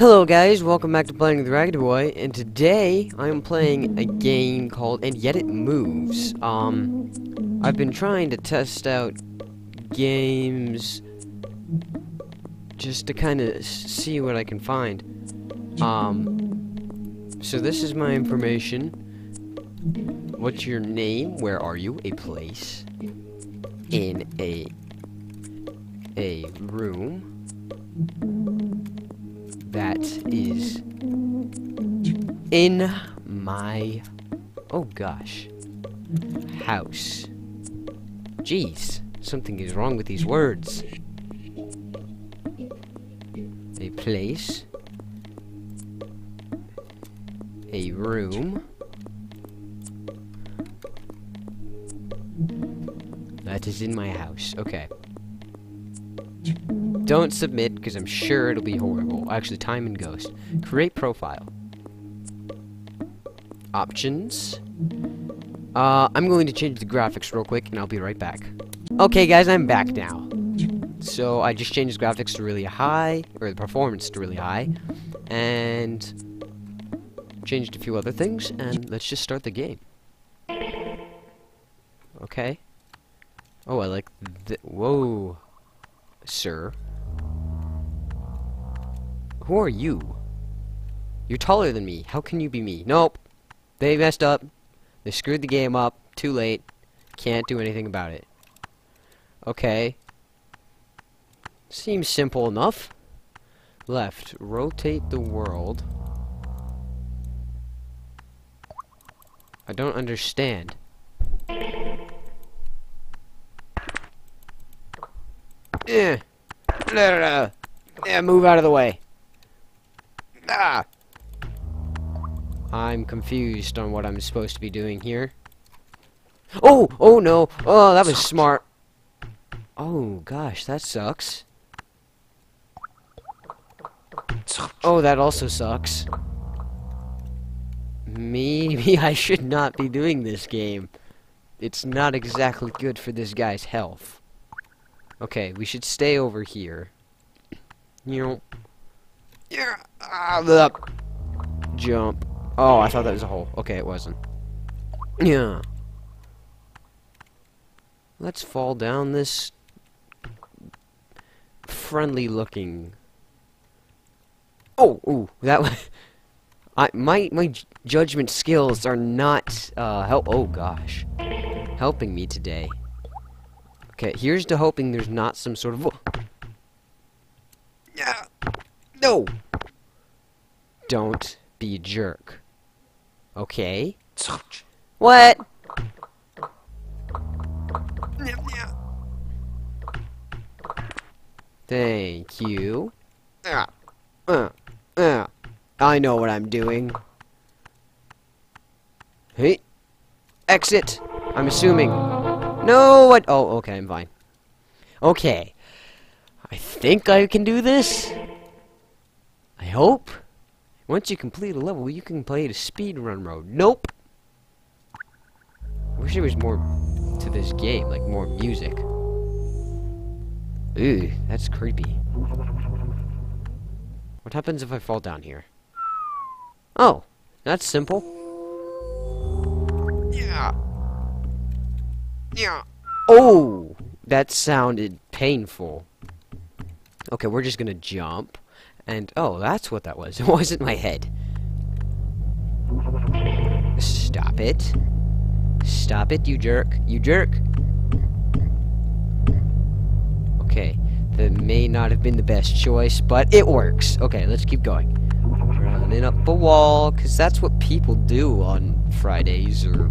Hello guys, welcome back to Playing with Raggedy Boy, and today I'm playing a game called And Yet It Moves. Um, I've been trying to test out games just to kind of see what I can find. Um, so this is my information. What's your name? Where are you? A place. In a a room that is in my oh gosh house. Jeez something is wrong with these words. A place. A room. That is in my house. Okay don't submit, because I'm sure it'll be horrible. Actually, time and ghost. Create profile. Options. Uh, I'm going to change the graphics real quick, and I'll be right back. Okay, guys, I'm back now. So, I just changed the graphics to really high, or the performance to really high, and changed a few other things, and let's just start the game. Okay. Oh, I like the- whoa. Sir. Who are you? You're taller than me. How can you be me? Nope. They messed up. They screwed the game up. Too late. Can't do anything about it. Okay. Seems simple enough. Left. Rotate the world. I don't understand. Yeah. Yeah, move out of the way. Ah! I'm confused on what I'm supposed to be doing here. Oh! Oh no! Oh, that was smart. Oh gosh, that sucks. Oh, that also sucks. Maybe I should not be doing this game. It's not exactly good for this guy's health. Okay, we should stay over here. You know. Yeah. Ah. Jump. Oh, I thought that was a hole. Okay, it wasn't. Yeah. Let's fall down this friendly looking. Oh, ooh, that was. I my my judgment skills are not uh help. Oh gosh, helping me today. Okay, here's to hoping there's not some sort of. Yeah. No. Don't be a jerk. Okay. What? Thank you. Uh, uh, uh. I know what I'm doing. Hey. Exit. I'm assuming. No, what? Oh, okay, I'm fine. Okay. I think I can do this. I hope. Once you complete a level, you can play the speedrun mode. Nope. I wish there was more to this game, like more music. Ooh, that's creepy. What happens if I fall down here? Oh, that's simple. Yeah. Yeah. Oh, that sounded painful. Okay, we're just gonna jump. And, oh, that's what that was. It wasn't my head. Stop it. Stop it, you jerk. You jerk. Okay, that may not have been the best choice, but it works. Okay, let's keep going. Running up a wall, because that's what people do on Fridays or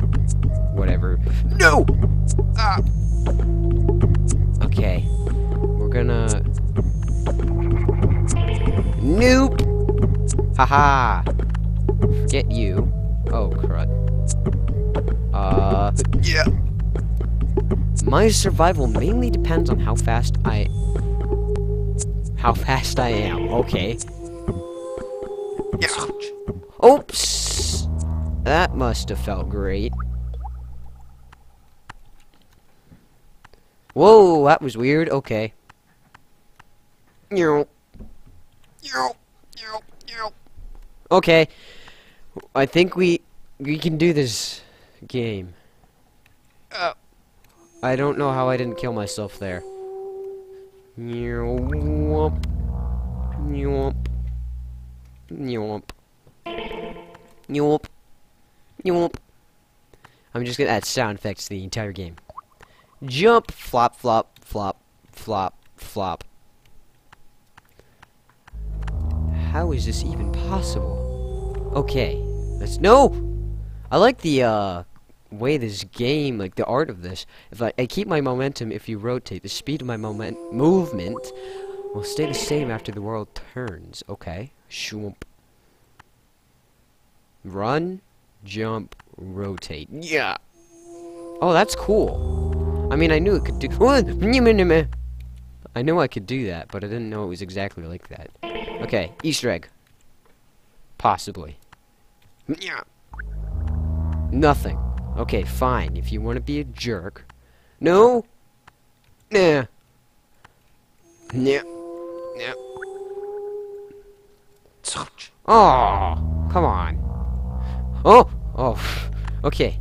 whatever. No! Ah! Okay, we're gonna Nope! Haha! Forget you. Oh, crud. Uh, yeah. My survival mainly depends on how fast I... How fast I am. Okay. Yeah. Oops! That must have felt great. Whoa, that was weird. Okay. You. Okay. I think we we can do this game. Uh. I don't know how I didn't kill myself there. Nyomp. Nyomp. Nyomp. Nyomp. Nyomp. I'm just gonna add sound effects to the entire game. Jump, flop, flop, flop, flop, flop. How is this even possible? Okay, let's no. I like the uh way this game, like the art of this. If I, I keep my momentum, if you rotate, the speed of my moment movement will stay the same after the world turns. Okay, shoomp. Run, jump, rotate. Yeah. Oh, that's cool. I mean, I knew it could do. I knew I could do that, but I didn't know it was exactly like that. Okay, Easter egg. Possibly. Nothing. Okay, fine. If you want to be a jerk. No? Nah. Nah. Nah. Oh, come on. Oh, oh. Okay.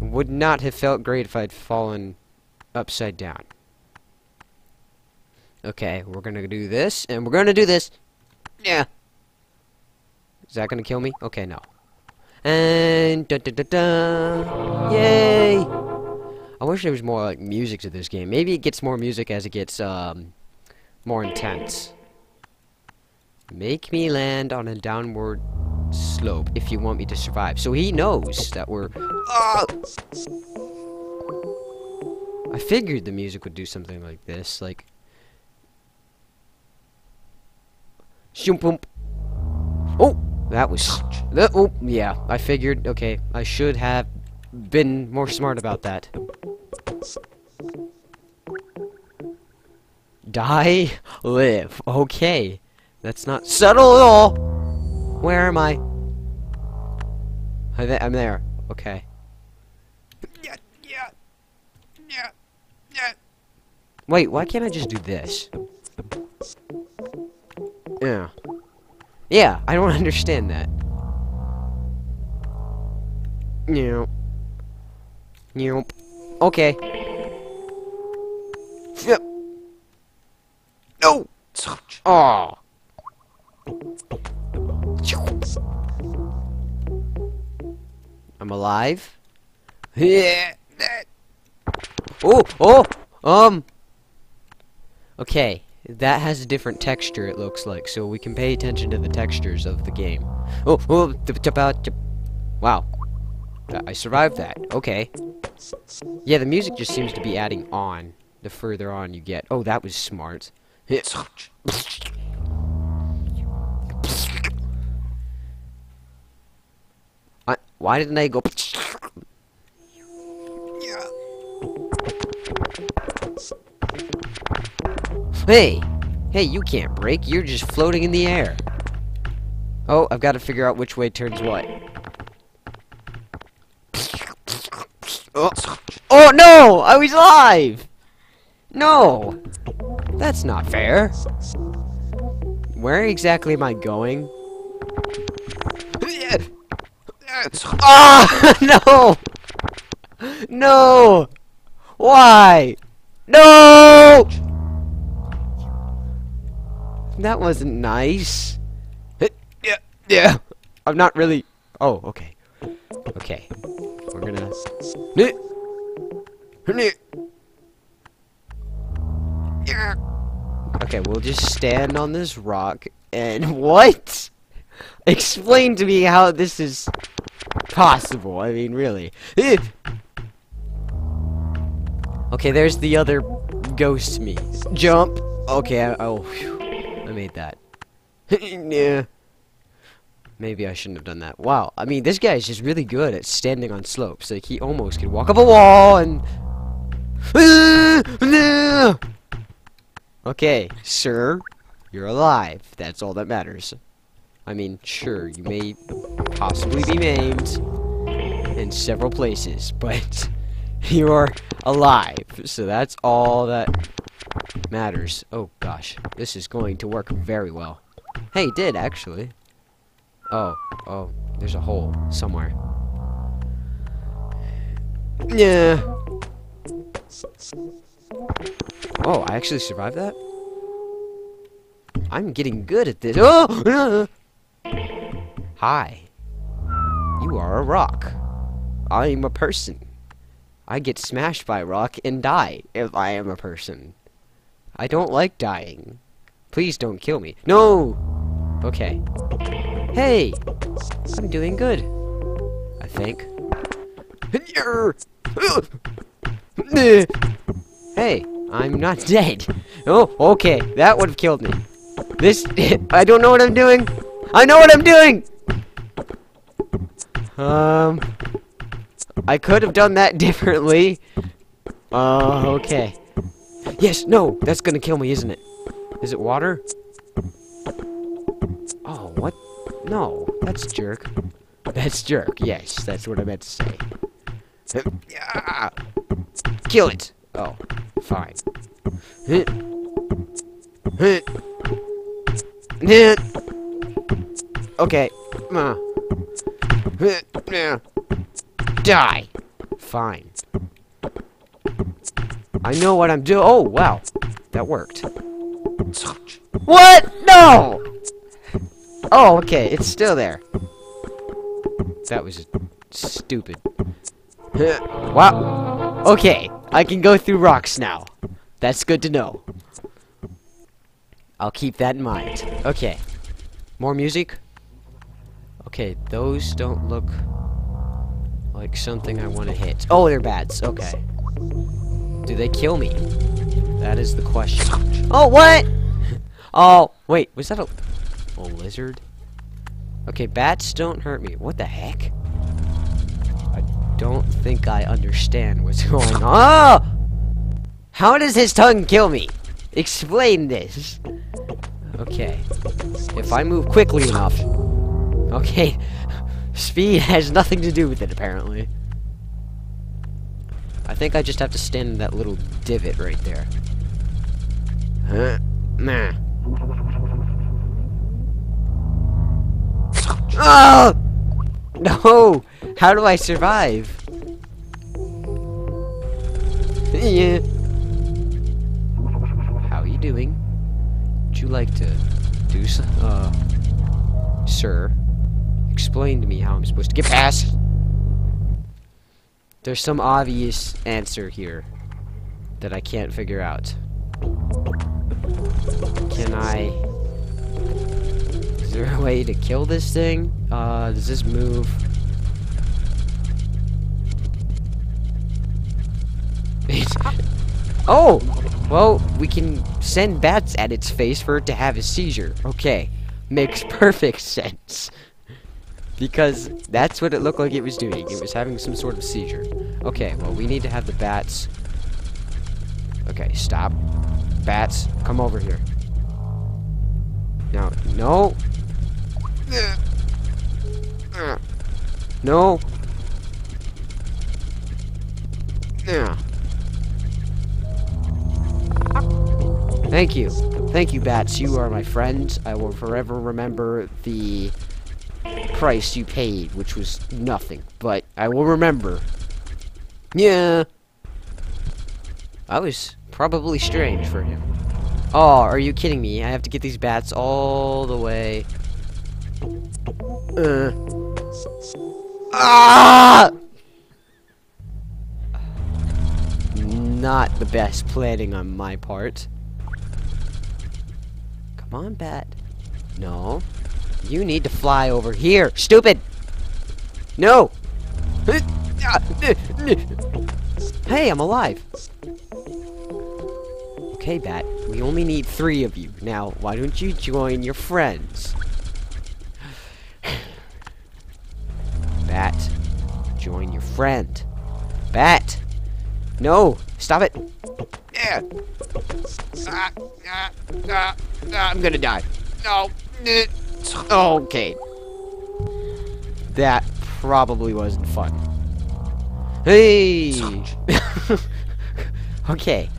Would not have felt great if I'd fallen upside down. Okay, we're gonna do this, and we're gonna do this. Yeah. Is that gonna kill me? Okay, no. And da da da da. Yay! I wish there was more like music to this game. Maybe it gets more music as it gets um more intense. Make me land on a downward slope if you want me to survive. So he knows that we're. Ah! I figured the music would do something like this, like. Shoom Oh, that was. That, oh, yeah. I figured. Okay, I should have been more smart about that. Die, live. Okay. That's not subtle at all. Where am I? I'm there. Okay. Yeah, yeah, yeah, yeah. Wait, why can't I just do this? Yeah. Yeah, I don't understand that. Nope. Nope. Okay. Yep. No! Oh. I'm alive. Yeah. Oh, oh, um. Okay, that has a different texture. It looks like, so we can pay attention to the textures of the game. Oh, oh, wow. I survived that. Okay. Yeah, the music just seems to be adding on the further on you get. Oh, that was smart. I, why didn't I go? Hey! Hey, you can't break. You're just floating in the air. Oh, I've got to figure out which way turns what. Oh, oh no! I was alive! No! That's not fair. Where exactly am I going? Ah! no! No! Why? No! That wasn't nice. Yeah, yeah. I'm not really. Oh, okay. Okay. We're gonna. Okay, we'll just stand on this rock and what? Explain to me how this is possible. I mean, really. Okay, there's the other ghost me. Jump. Okay, I, oh. Whew. I made that. yeah. Maybe I shouldn't have done that. Wow, I mean, this guy is just really good at standing on slopes. Like, he almost could walk up a wall and... okay, sir, you're alive. That's all that matters. I mean, sure, you may possibly be maimed in several places, but you are alive. So that's all that matters. Oh gosh, this is going to work very well. Hey, it did actually. Oh, oh, there's a hole somewhere. Yeah. Oh, I actually survived that? I'm getting good at this. Oh! Hi. You are a rock. I'm a person. I get smashed by a rock and die if I am a person. I don't like dying. Please don't kill me. No! Okay. Hey! I'm doing good. I think. Hey, I'm not dead. Oh, okay. That would have killed me. This, I don't know what I'm doing. I know what I'm doing! Um, I could have done that differently. Uh, okay. Yes, no, that's gonna kill me, isn't it? Is it water? Oh, what? No, that's jerk. That's jerk, yes, that's what I meant to say. Kill it! Oh, fine. Okay. Uh, Die! Fine. I know what I'm doing. Oh, wow. That worked. What? No! Oh, okay. It's still there. That was stupid. wow. Okay. I can go through rocks now. That's good to know. I'll keep that in mind. Okay. More music? Okay, those don't look like something I want to hit. Oh, they're bats. Okay. Do they kill me? That is the question. Oh, what? oh, wait. Was that a, a lizard? Okay, bats don't hurt me. What the heck? I don't think I understand what's going on. Oh! How does his tongue kill me? Explain this. Okay. If I move quickly enough. Okay. Speed has nothing to do with it, apparently. I think I just have to stand in that little divot right there. Huh? Nah. Oh! No! How do I survive? yeah. How are you doing? Would you like to do some, uh, sir? Explain to me how I'm supposed to get past. There's some obvious answer here that I can't figure out. Can I... Is there a way to kill this thing? Uh, does this move? oh! Well, we can send bats at its face for it to have a seizure. Okay. Makes perfect sense. Because that's what it looked like it was doing. It was having some sort of seizure. Okay, well, we need to have the bats. Okay, stop. Bats, come over here. Now, no. No. Yeah. Thank you. Thank you, Bats. You are my friends. I will forever remember the price you paid, which was nothing. But I will remember. Yeah. I was probably strange for him. Oh, are you kidding me? I have to get these bats all the way. Uh. Ah! Not the best planning on my part. Come on, bat. No. You need to fly over here. Stupid! No! Hey, I'm alive. Okay, Bat. We only need three of you. Now, why don't you join your friends? Bat, join your friend. Bat! No! Stop it! Yeah! Ah, ah, ah, I'm gonna die. No! Okay. That probably wasn't fun. Hey! okay.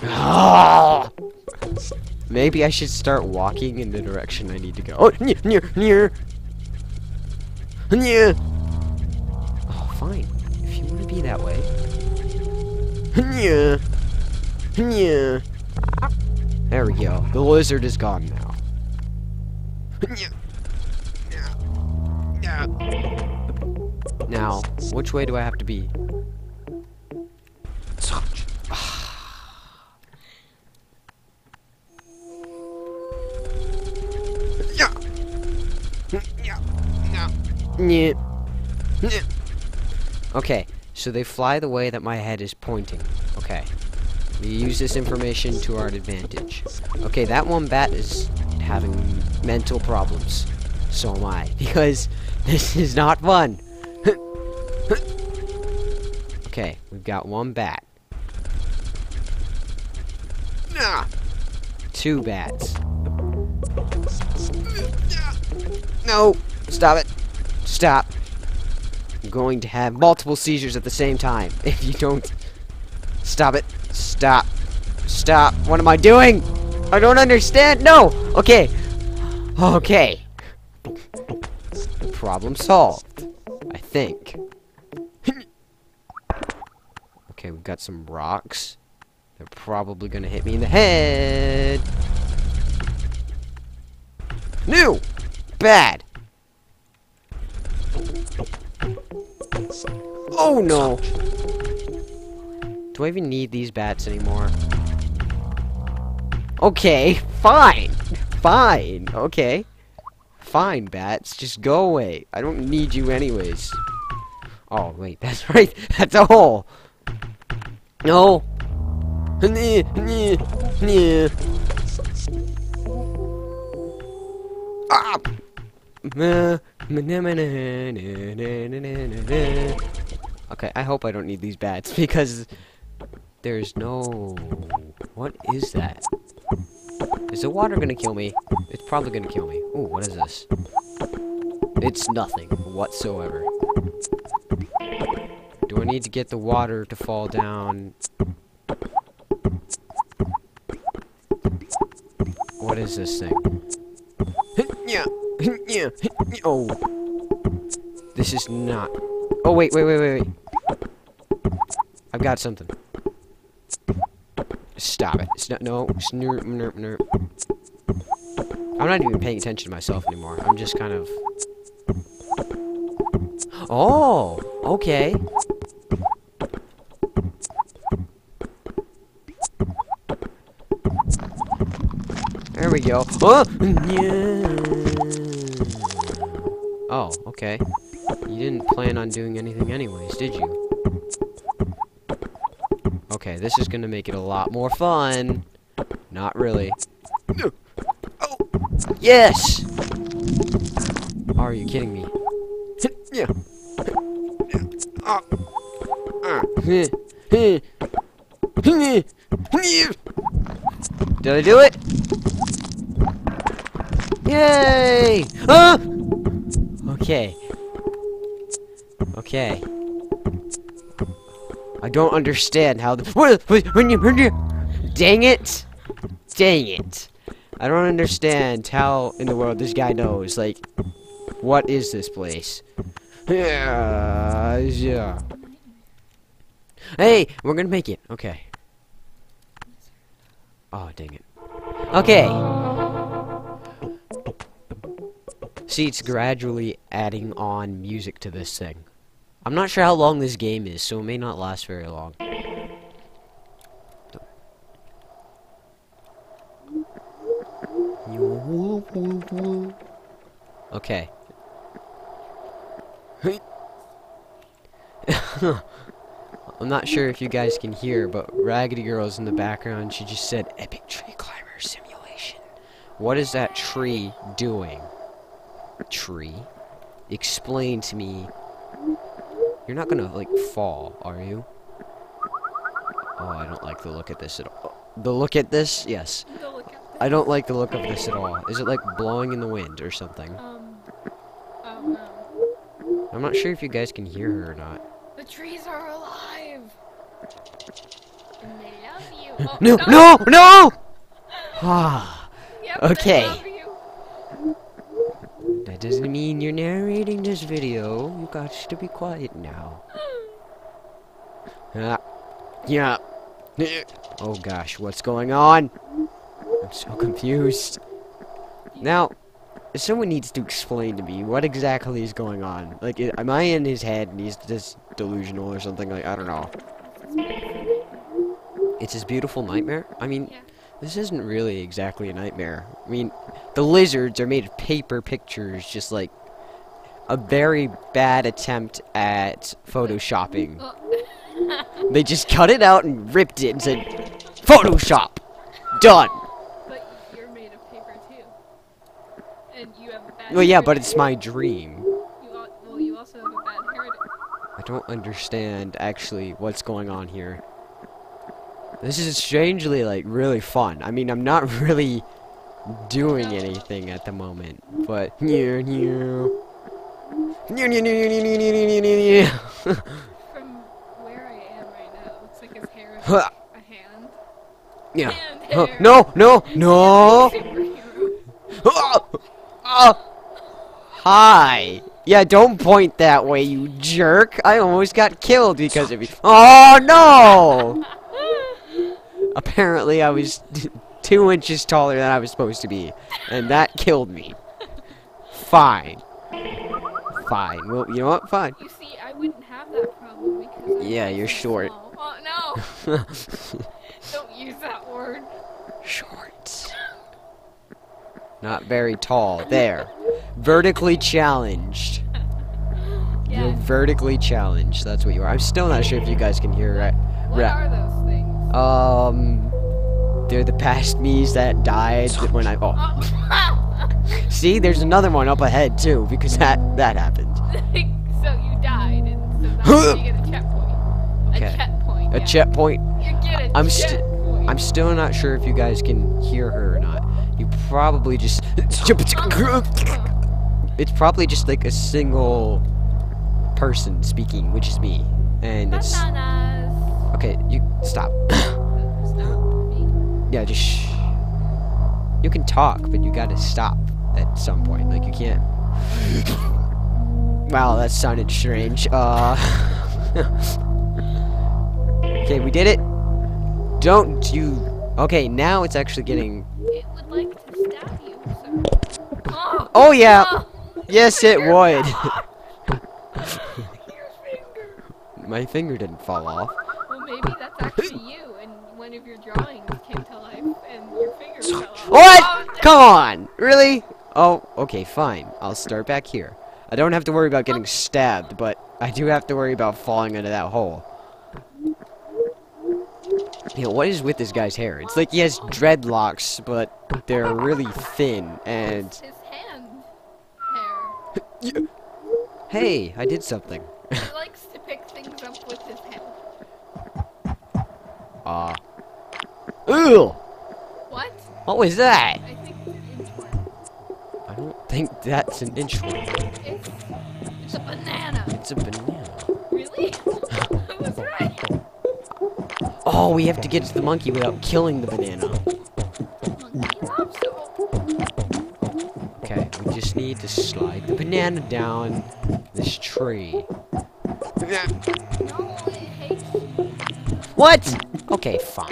Maybe I should start walking in the direction I need to go. Oh, near, near, near. Near. Oh, fine. If you want to be that way. Near. Near. There we go. The lizard is gone now. Now, which way do I have to be? Okay, so they fly the way that my head is pointing. Okay. We use this information to our advantage. Okay, that one bat is having mental problems. So am I. Because this is not fun. okay, we've got one bat. Nah. Two bats. No! Stop it! Stop. I'm going to have multiple seizures at the same time if you don't stop it. Stop. Stop. What am I doing? I don't understand. No. Okay. Okay. The problem solved. I think. okay, we've got some rocks. They're probably gonna hit me in the head. New! Bad! Oh no! Do I even need these bats anymore? Okay, fine! Fine, okay. Fine, bats, just go away. I don't need you anyways. Oh, wait, that's right. That's a hole. No. Ah! Okay, I hope I don't need these bats because there's no... What is that? Is the water gonna kill me? It's probably gonna kill me. Ooh, what is this? It's nothing whatsoever. Do I need to get the water to fall down? What is this thing? Yeah. Yeah. Oh. This is not. Oh wait, wait, wait, wait, wait. I've got something. Stop it. It's not, no. Snurp, nerp, nerp. I'm not even paying attention to myself anymore. I'm just kind of. Oh. Okay. There we go. Oh! Yeah. Oh, okay. You didn't plan on doing anything anyways, did you? Okay, this is gonna make it a lot more fun. Not really. Oh. Yes! Are you kidding me? Yeah. Ah. Ah. Did I do it? Yay! Ah! Okay. Okay. I don't understand how the when you when you Dang it! Dang it! I don't understand how in the world this guy knows. Like, what is this place? Yeah, yeah. Hey, we're gonna make it. Okay. Oh, dang it. Okay. See, it's gradually adding on music to this thing. I'm not sure how long this game is, so it may not last very long. Okay. I'm not sure if you guys can hear, but Raggedy Girl's in the background. She just said, Epic Tree Climber Simulation. What is that tree doing? Tree? Explain to me. You're not gonna, like, fall, are you? Oh, I don't like the look at this at all. The look at this? Yes. At I don't like the look of this at all. Is it, like, blowing in the wind or something? Um. Oh no. I'm not sure if you guys can hear her or not. The trees are alive. And they love you. Oh, No, no, no! Ah. Okay. Love you. That doesn't mean you're narrating this video. You got to be quiet now. Ah, yeah. Oh gosh, what's going on? I'm so confused. Now, someone needs to explain to me what exactly is going on. Like, am I in his head and he's just delusional or something? Like, I don't know. It's his beautiful nightmare? I mean, Yeah. This isn't really exactly a nightmare. I mean, the lizards are made of paper pictures, just like a very bad attempt at photoshopping. They just cut it out and ripped it and said, Photoshop! Done! but you're made of paper too. And you have a bad Well, yeah, but it's my dream. You well, you also have a bad heritage. I don't understand actually what's going on here. This is strangely, like, really fun. I mean, I'm not really doing anything at the moment, but... From where I am right now, looks like his hair is like a hand. Yeah. Hand uh, no, no, no! uh, hi! Yeah, don't point that way, you jerk! I almost got killed because of you. Oh, no! Apparently, I was two inches taller than I was supposed to be, and that killed me. Fine. Fine. Well, you know what? Fine. You see, I wouldn't have that problem because Yeah, you're short. small. Oh no! Don't use that word. Short. Not very tall. There. Vertically challenged. You're Yeah. vertically challenged. That's what you are. I'm still not sure if you guys can hear right. What Ra- are those? Um, they're the past me's that died when I. Oh, see, there's another one up ahead too because that that happened. so you died, and so that's you get a checkpoint. Okay. A checkpoint. A yeah. checkpoint. You get a I'm checkpoint. I'm still not sure if you guys can hear her or not. You probably just. It's probably just like a single person speaking, which is me, and it's. Okay. You stop. Stop. Yeah, just shh. You can talk, but you gotta stop at some point. Like, you can't. wow, that sounded strange. Uh. okay, we did it. Don't you. Okay, now it's actually getting. It would like to stab you, sir. Oh, Oh, yeah. oh, Yes, it would. My finger didn't fall off. Actually you, and one of your drawings came to life, and your finger fell off. What? Oh. Come on! Really? Oh, okay, fine. I'll start back here. I don't have to worry about getting stabbed, but I do have to worry about falling into that hole. You know, what is with this guy's hair? It's like he has dreadlocks, but they're really thin, and... It's his hand hair. Hey, I did something. He likes to pick things up with his hand. Uh... Ew! What? What was that? I think it's an inchworm. I don't think that's an inchworm. It's, it's a banana. It's a banana. Really? I was right. Oh, we have to get to the monkey without killing the banana. Okay, we just need to slide the banana down this tree. No, it hates you. What? Okay, fine.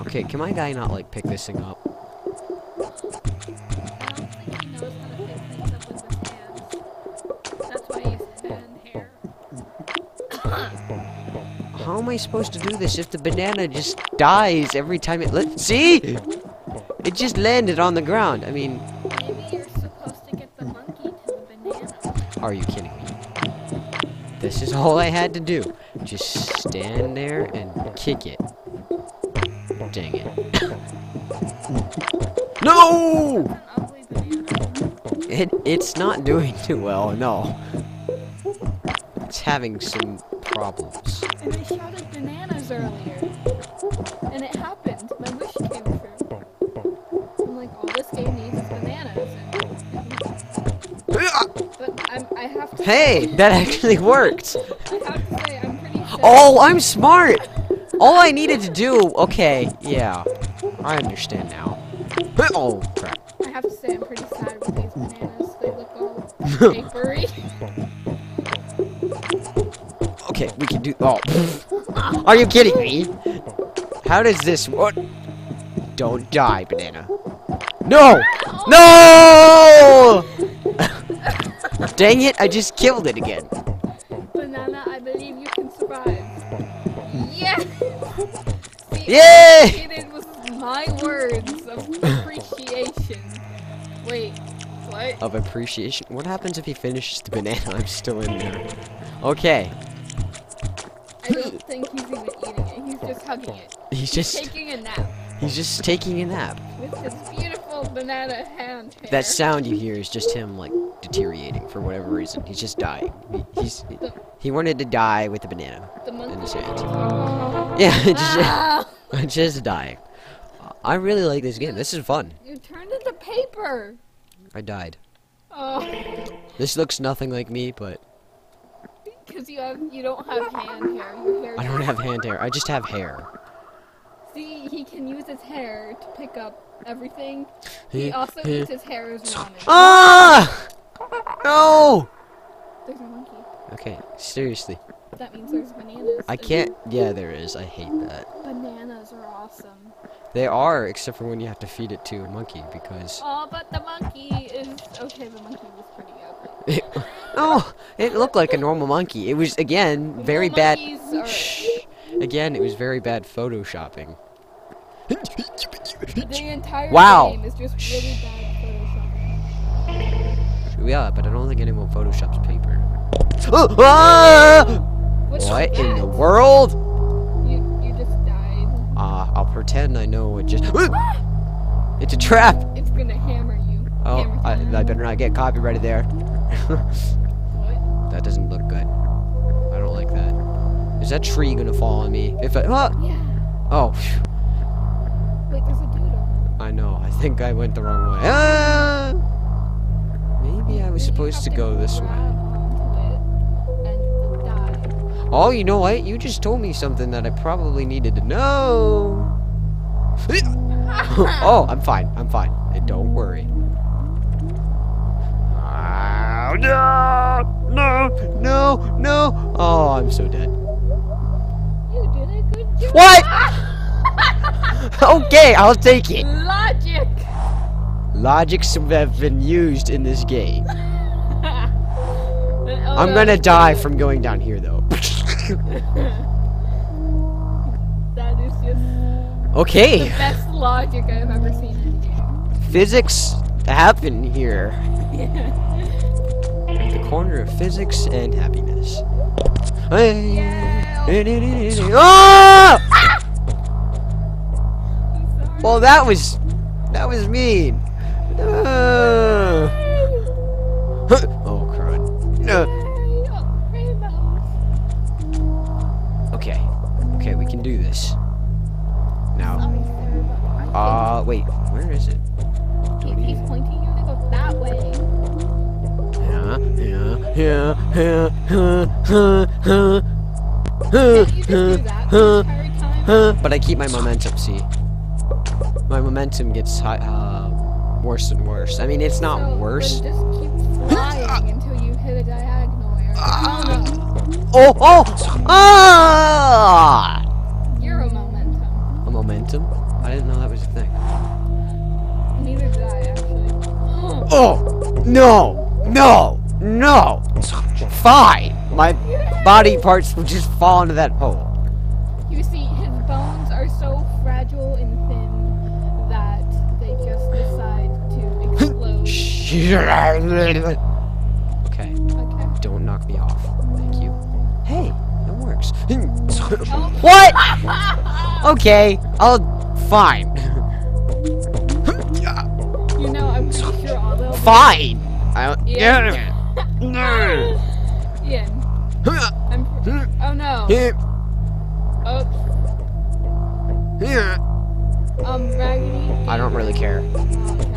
okay, can my guy not, like, pick this thing up? How am I supposed to do this if the banana just dies every time it let- See? It just landed on the ground. I mean, you're supposed to get the monkey to the banana. are you kidding me? This is all I had to do. Just stand there and kick it. Dang it. no! An ugly banana. It it's not doing too well, no. It's having some problems. And I shouted bananas earlier. Hey, that actually worked. I have to say, I'm. Oh, I'm smart. All I needed to do. Okay, yeah, I understand now. Oh crap. I have to say, I'm pretty sad with these bananas. They look all papery. Okay, we can do. Oh, are you kidding me? How does this? What? Don't die, banana. No! No! Dang it! I just killed it again. Banana, I believe you can survive. Yes! See, Yay! It was my words of appreciation. Wait, what? Of appreciation. What happens if he finishes the banana? I'm still in there. Okay, I don't think he's even eating it. He's just hugging it. he's just Taking a nap he's just taking a nap. beautiful banana hand hair. That sound you hear is just him like deteriorating for whatever reason. He's just dying. He- He's he wanted to die with the banana. the monkey. his hand. Oh. Yeah, just just dying. I really like this game. This is fun. You turned into paper. I died. Oh, This looks nothing like me, but because you have you don't have hand hair. I don't have hand hair. I just have hair. Can use his hair to pick up everything. He- also eats his hair as ramen. Ah! No! There's a monkey. Okay, seriously. That means there's bananas. I can't. Yeah, there is. I hate that. Bananas are awesome. They are, except for when you have to feed it to a monkey because. Oh, but the monkey is okay. The monkey was pretty ugly. oh, it looked like a normal monkey. It was again very Well, bad. Shh. Again, it was very bad photoshopping. The entire Wow. game is just really bad Photoshop. Yeah, but I don't think anyone photoshops paper. Oh, ah! What in the world? You you just died. Uh, I'll pretend I know what just. it's a trap. It's gonna hammer you. Oh, hammer I. I better not get copyrighted there. What? that doesn't look good. I don't like that. Is that tree gonna fall on me? If I. Ah! Yeah. Oh, phew, Wait, there's a dude over I know. I think I went the wrong way. Ah! Maybe I was supposed to go this way. grab onto it and die. Oh, you know what? You just told me something that I probably needed to know. oh, I'm fine. I'm fine. And don't worry. Ah, no! No! No! No! Oh, I'm so dead. You did a good job. What? okay, I'll take it. Logic. Logics have been used in this game. Oh, I'm gonna die from going down here, though. That is just the okay, best logic I've ever seen in a game. physics happen here. the corner of physics and happiness. Hey. Yeah. Ah! Well, that was that was mean. Uh. oh crud. No. Oh. Okay, okay, we can do this. Now, Sorry, sir, but I uh, wait, where is it? he's pointing you to go that way. Yeah, yeah, yeah, yeah, momentum. See, my momentum gets high, uh, worse and worse. I mean, it's not So, worse. Just keep flying until you hit a diagonal area. Oh Oh, oh, ah! no, you're a momentum. A momentum? I didn't know that was a thing. Neither did I actually. Oh, no, no, no. Fine. My body parts will just fall into that hole. Okay, okay. don't knock me off. Thank you. Hey, it works. Oh. what? Okay, I'll. Fine. You know, I'm pretty sure all they'll Fine. I, Yeah. Ian. I'm. Pr- oh no. Oops. Um, Raggedy. I don't really care, Oh, okay.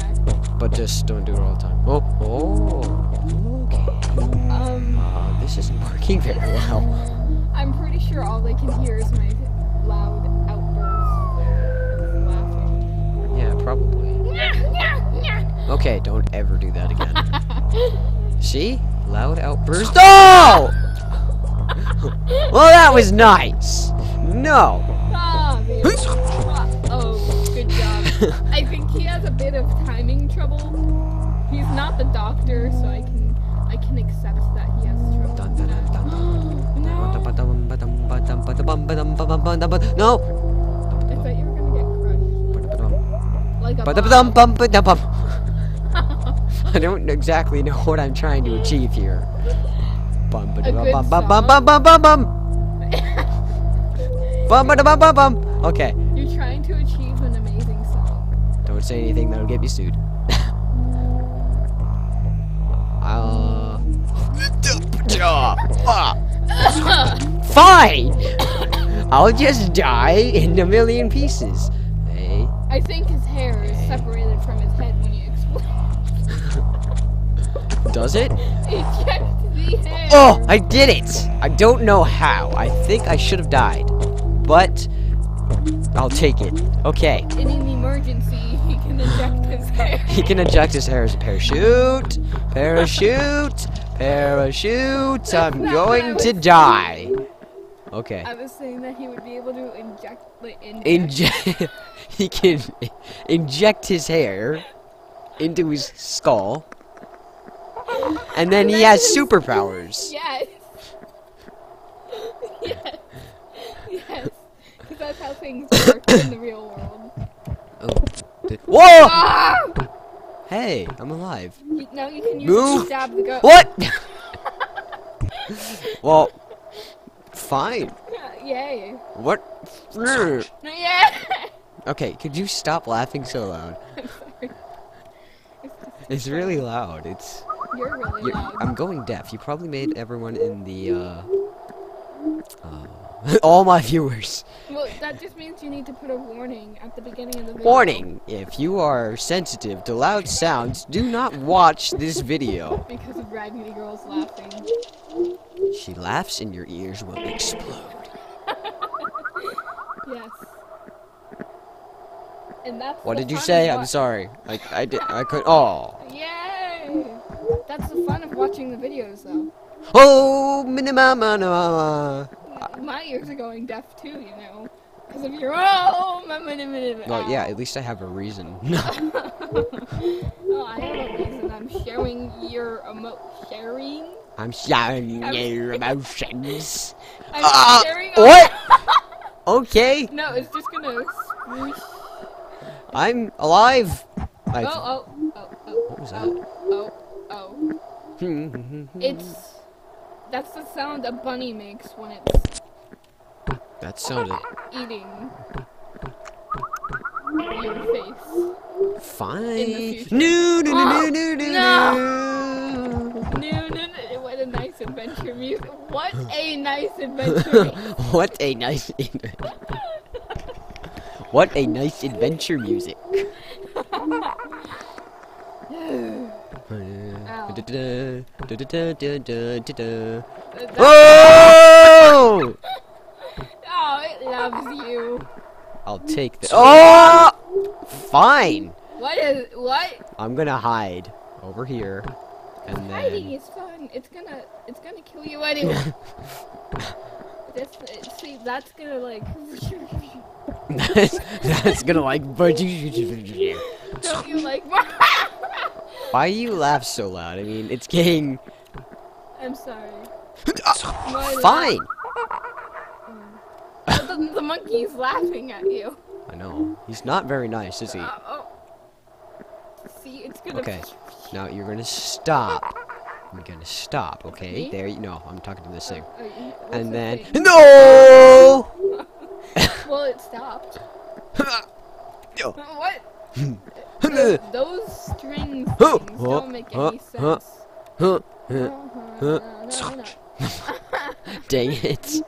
But just don't do it all the time. Oh, oh, okay. Um, Uh, this isn't working very well. I'm pretty sure all they can hear is my loud outburst of laughing. Yeah, probably. Okay, don't ever do that again. See? Loud outburst. Oh! well, that was nice. No. Ah. Oh, good job. I has a bit of timing trouble. He's not the doctor, so I can I can accept that he has trouble. Dun, dun, dun, dun, no, No. I thought you were gonna get crushed. Like a bomb. bum. I don't exactly know what I'm trying to achieve here. Bum, good bum, bum, bum, bum, bum, bum, bum. Bum, ba-da-bum, bum, bum. Okay, don't say anything that'll get me sued. uh, fine. I'll just die in a million pieces. Hey, I think his hair is separated from his head when you explode. does it? Eject the hair. Oh, I did it! I don't know how. I think I should have died. But I'll take it. Okay. In an emergency, eject his hair. He can eject his hair as a parachute. Parachute. Parachute. I'm going to die. Okay. I was saying that he would be able to inject the inject. Inject. he can inject his hair into his skull. And then he has superpowers. Yes. yes. Yes. Because that's how things work in the real world. Whoa! Ah! Hey, I'm alive. Now you can use Move. to stab the goat. What? well, fine. Yay. What? Yeah. Okay, could you stop laughing so loud? It's really loud. It's. You're really You're, loud. I'm going deaf. You probably made everyone in the. uh... uh all my viewers. That just means you need to put a warning at the beginning of the video. Warning: If you are sensitive to loud sounds, do not watch this video. Because of Raggedy Girls laughing. She laughs and your ears will explode. Yes. And that's What did you say? I'm sorry. Like I did. I could. Oh. Yay! That's the fun of watching the videos, though. Oh, minima, minima. My ears are going deaf too, you know, because of your oh, my minute, minute. Well, yeah. At least I have a reason. Oh, I have a reason. I'm sharing your emo sharing. I'm sharing your emotions. I'm Ah, sharing. what? Okay, No, it's just gonna squish. I'm alive. I Oh, oh, oh, oh. What was oh, Oh, oh. It's that's the sound a bunny makes when it's that sounded eating your face. fine. future. No, no, Oh, no, ah, no, no, no. no. No, no, no! What a nice adventure music! What a nice adventure! music. what a nice. what a nice adventure music. Oh! oh, it loves you. I'll take this. Oh! Fine. What is what? I'm gonna hide over here, and Hiding is fun. It's gonna it's gonna kill you anyway. That's see that's gonna like. that's, that's gonna like. Why Don't you like? do you laugh so loud? I mean, it's getting I'm sorry. Fine. Mm. The, the monkey's laughing at you. I know. He's not very nice, is he? Uh, oh. See, it's gonna. Okay. Now you're gonna stop. I'm gonna stop, okay? Me? There you no, I'm talking to this thing. Uh, uh, you- what's And then thing? No! Well, it stopped. No. What? Th- Those strings don't make any sense. Dang it.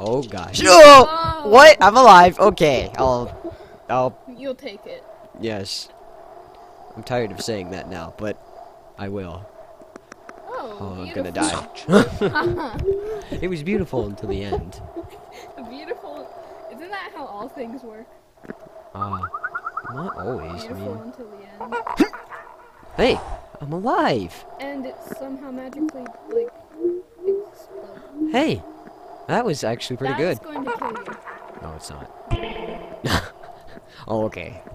Oh gosh. Oh! What? I'm alive. Okay. I'll I'll You'll take it. yes. I'm tired of saying that now, but I will. Oh, I'm gonna die. it was beautiful until the end. beautiful. Isn't that how all things work? Uh, not always. I Beautiful mean, until the end. hey, I'm alive. And it somehow magically, like, explodes. Hey, that was actually pretty That's good. going to kill you. No, it's not. oh, okay.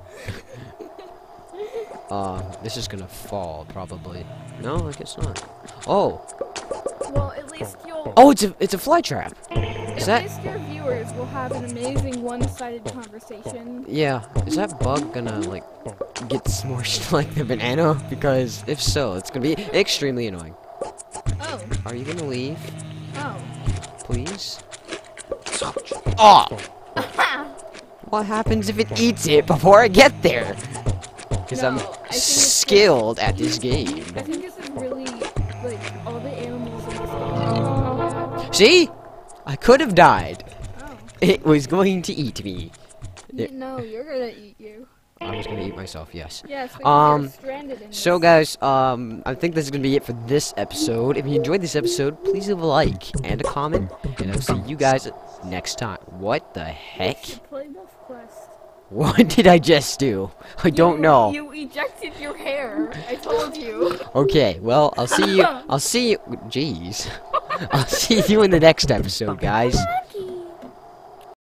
Uh, this is gonna fall probably. No, I guess not. Oh, Well, at least you'll. oh, it's a it's a fly trap. Is at that? least your viewers will have an amazing one-sided conversation. Yeah, is that bug gonna like get smushed like the banana? Because if so, it's gonna be extremely annoying. Oh, Are you gonna leave. Please? Oh! What happens if it eats it before I get there? Because No, I'm I think it's skilled at this game. I think this is really like all the animals in this game. See? I could have died. Oh, It was going to eat me. No, you're gonna eat you. I was gonna eat myself, yes. Yes, because Um, in So guys, um, I think this is gonna be it for this episode. If you enjoyed this episode, please leave a like and a comment, and I'll see you guys next time. What the heck? What did I just do? I don't You- know. You ejected your hair. I told you. Okay, well, I'll see you. I'll see you. Jeez. I'll see you in the next episode, guys.